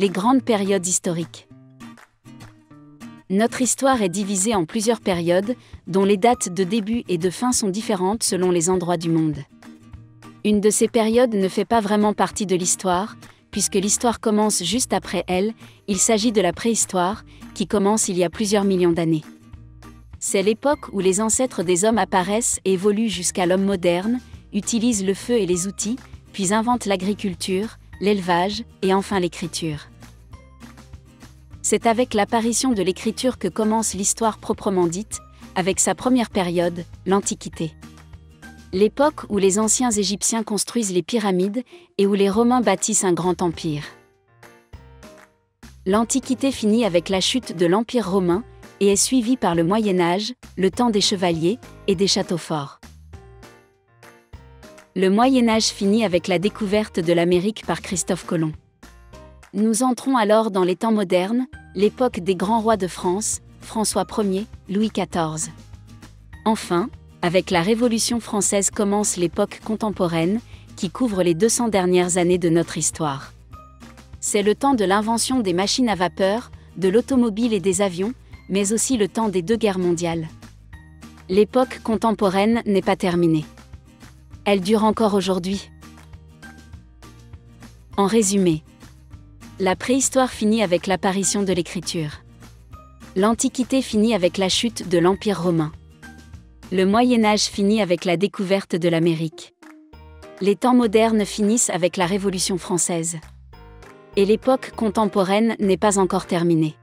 Les grandes périodes historiques. Notre histoire est divisée en plusieurs périodes, dont les dates de début et de fin sont différentes selon les endroits du monde. Une de ces périodes ne fait pas vraiment partie de l'histoire, puisque l'histoire commence juste après elle, il s'agit de la préhistoire, qui commence il y a plusieurs millions d'années. C'est l'époque où les ancêtres des hommes apparaissent et évoluent jusqu'à l'homme moderne, utilisent le feu et les outils, puis inventent l'agriculture, l'élevage et enfin l'écriture. C'est avec l'apparition de l'écriture que commence l'histoire proprement dite, avec sa première période, l'Antiquité. L'époque où les anciens Égyptiens construisent les pyramides et où les Romains bâtissent un grand empire. L'Antiquité finit avec la chute de l'Empire romain et est suivie par le Moyen Âge, le temps des chevaliers et des châteaux forts. Le Moyen Âge finit avec la découverte de l'Amérique par Christophe Colomb. Nous entrons alors dans les temps modernes, l'époque des grands rois de France, François Ier, Louis XIV. Enfin, avec la Révolution française commence l'époque contemporaine, qui couvre les 200 dernières années de notre histoire. C'est le temps de l'invention des machines à vapeur, de l'automobile et des avions, mais aussi le temps des deux guerres mondiales. L'époque contemporaine n'est pas terminée. Elle dure encore aujourd'hui. En résumé, la préhistoire finit avec l'apparition de l'écriture. L'Antiquité finit avec la chute de l'Empire romain. Le Moyen Âge finit avec la découverte de l'Amérique. Les temps modernes finissent avec la Révolution française. Et l'époque contemporaine n'est pas encore terminée.